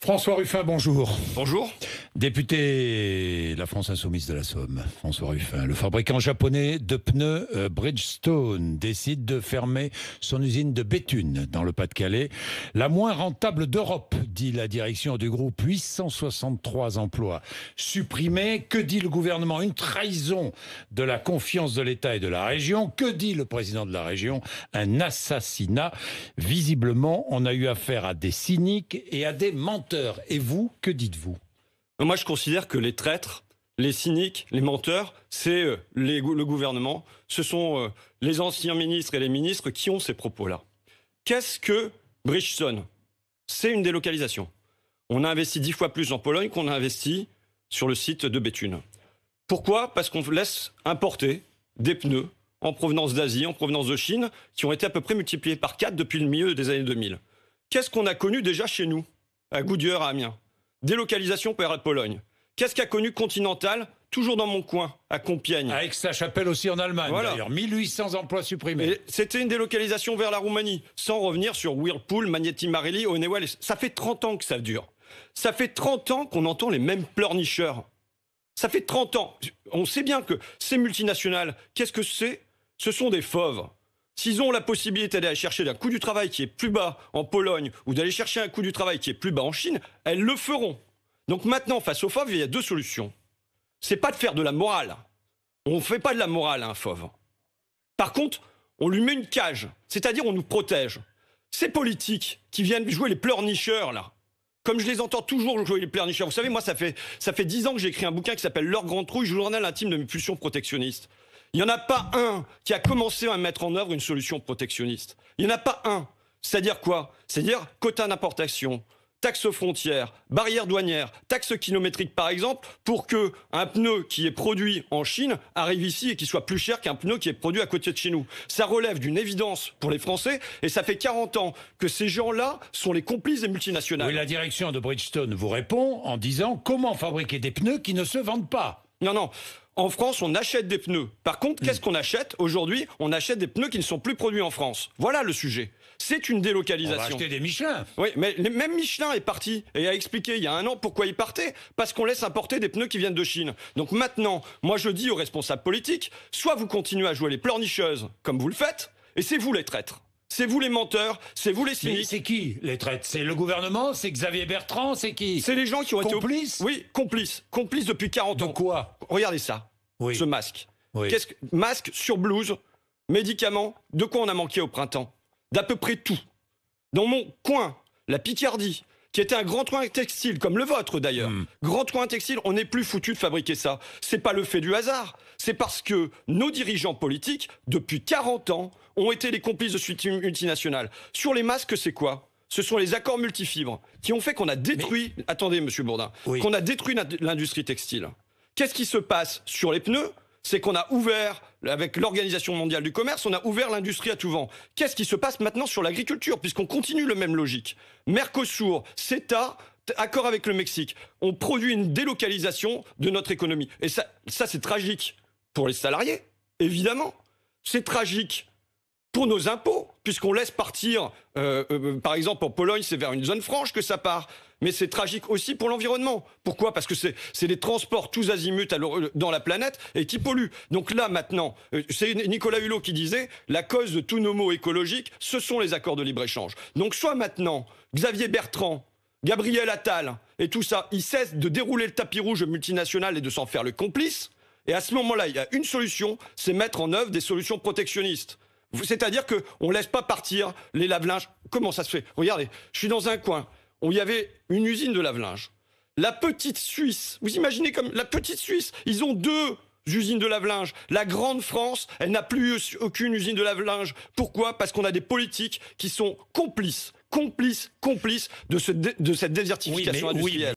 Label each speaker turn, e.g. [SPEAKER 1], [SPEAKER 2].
[SPEAKER 1] François Ruffin, bonjour.
[SPEAKER 2] Bonjour.
[SPEAKER 1] Député La France Insoumise de la Somme, François Ruffin. Le fabricant japonais de pneus euh, Bridgestone décide de fermer son usine de Béthune dans le Pas-de-Calais. La moins rentable d'Europe, dit la direction du groupe. 863 emplois supprimés. Que dit le gouvernement? Une trahison de la confiance de l'État et de la région. Que dit le président de la région? Un assassinat. Visiblement, on a eu affaire à des cyniques et à des menteurs. Et vous, que dites-vous?
[SPEAKER 2] Moi, je considère que les traîtres, les cyniques, les menteurs, c'est euh, le gouvernement. Ce sont euh, les anciens ministres et les ministres qui ont ces propos-là. Qu'est-ce que Bridgestone? C'est une délocalisation. On a investi dix fois plus en Pologne qu'on a investi sur le site de Béthune. Pourquoi? Parce qu'on laisse importer des pneus en provenance d'Asie, en provenance de Chine, qui ont été à peu près multipliés par quatre depuis le milieu des années 2000. Qu'est-ce qu'on a connu déjà chez nous? À Goodyear à Amiens. Délocalisation par la Pologne. Qu'est-ce qu'a connu Continental Toujours dans mon coin, à Compiègne.
[SPEAKER 1] Avec sa chapelle aussi en Allemagne, d'ailleurs. 1800 emplois supprimés.
[SPEAKER 2] C'était une délocalisation vers la Roumanie, sans revenir sur Whirlpool, Magneti Marelli, Honeywell. Ça fait 30 ans que ça dure. Ça fait 30 ans qu'on entend les mêmes pleurnicheurs. Ça fait 30 ans. On sait bien que ces multinationales, qu'est-ce que c'est? Ce sont des fauves. S'ils ont la possibilité d'aller chercher un coût du travail qui est plus bas en Pologne ou d'aller chercher un coût du travail qui est plus bas en Chine, elles le feront. Donc maintenant, face aux fauves, il y a deux solutions. C'est pas de faire de la morale. On ne fait pas de la morale à un fauve. Par contre, on lui met une cage, c'est-à-dire on nous protège. Ces politiques qui viennent jouer les pleurnicheurs, là, comme je les entends toujours jouer les pleurnicheurs. Vous savez, moi, ça fait, ça fait 10 ans que j'ai écrit un bouquin qui s'appelle Leur Grande Trouille, journal intime de mes pulsions protectionnistes. Il n'y en a pas un qui a commencé à mettre en œuvre une solution protectionniste. Il n'y en a pas un. C'est-à-dire quoi? C'est-à-dire quota d'importation, taxes frontières, barrières douanières, taxes kilométriques par exemple, pour que un pneu qui est produit en Chine arrive ici et qui soit plus cher qu'un pneu qui est produit à côté de chez nous. Ça relève d'une évidence pour les Français et ça fait 40 ans que ces gens-là sont les complices des multinationales.
[SPEAKER 1] Oui, la direction de Bridgestone vous répond en disant comment fabriquer des pneus qui ne se vendent pas.
[SPEAKER 2] Non, non. En France, on achète des pneus. Par contre, qu'est-ce qu'on achète aujourd'hui On achète des pneus qui ne sont plus produits en France. Voilà le sujet. C'est une délocalisation. On va
[SPEAKER 1] acheter des Michelin.
[SPEAKER 2] Oui, mais même Michelin est parti et a expliqué il y a un an pourquoi il partait. Parce qu'on laisse importer des pneus qui viennent de Chine. Donc maintenant, moi je dis aux responsables politiques, soit vous continuez à jouer les pleurnicheuses comme vous le faites, et c'est vous les traîtres. C'est vous les menteurs, c'est vous les cyniques.
[SPEAKER 1] C'est qui les traites C'est le gouvernement C'est Xavier Bertrand C'est qui?
[SPEAKER 2] C'est les gens qui ont
[SPEAKER 1] été complices?
[SPEAKER 2] Oui, complices, complices depuis 40 ans.
[SPEAKER 1] De quoi?
[SPEAKER 2] Regardez ça. Ce masque. Qu'est-ce que masque sur blouse, médicaments, de quoi on a manqué au printemps? D'à peu près tout. Dans mon coin, la Picardie, qui était un grand coin textile, comme le vôtre d'ailleurs. Hmm. Grand coin textile, on n'est plus foutu de fabriquer ça. C'est pas le fait du hasard. C'est parce que nos dirigeants politiques, depuis 40 ans, ont été les complices de suite multinationales. Sur les masques, c'est quoi? Ce sont les accords multifibres qui ont fait qu'on a détruit, attendez monsieur Bourdin, qu'on a détruit l'industrie textile. Qu'est-ce qui se passe sur les pneus? C'est qu'on a ouvert, avec l'Organisation mondiale du commerce, on a ouvert l'industrie à tout vent. Qu'est-ce qui se passe maintenant sur l'agriculture, puisqu'on continue le même logique? Mercosur, CETA, accord avec le Mexique, on produit une délocalisation de notre économie. Et ça, ça c'est tragique pour les salariés, évidemment. C'est tragique pour nos impôts, puisqu'on laisse partir, euh, euh, par exemple en Pologne, c'est vers une zone franche que ça part. Mais c'est tragique aussi pour l'environnement. Pourquoi? Parce que c'est des transports tous azimuts dans la planète et qui polluent. Donc là, maintenant, euh, c'est Nicolas Hulot qui disait, la cause de tous nos maux écologiques, ce sont les accords de libre-échange. Donc soit maintenant, Xavier Bertrand, Gabriel Attal et tout ça, ils cessent de dérouler le tapis rouge multinational et de s'en faire le complice. Et à ce moment-là, il y a une solution, c'est mettre en œuvre des solutions protectionnistes. C'est-à-dire qu'on ne laisse pas partir les lave-linges. Comment ça se fait? Regardez, je suis dans un coin où il y avait une usine de lave-linge. La petite Suisse, vous imaginez comme la petite Suisse, ils ont deux usines de lave-linge. La grande France, elle n'a plus aucune usine de lave-linge. Pourquoi? Parce qu'on a des politiques qui sont complices, complices, complices de, cette désertification industrielle.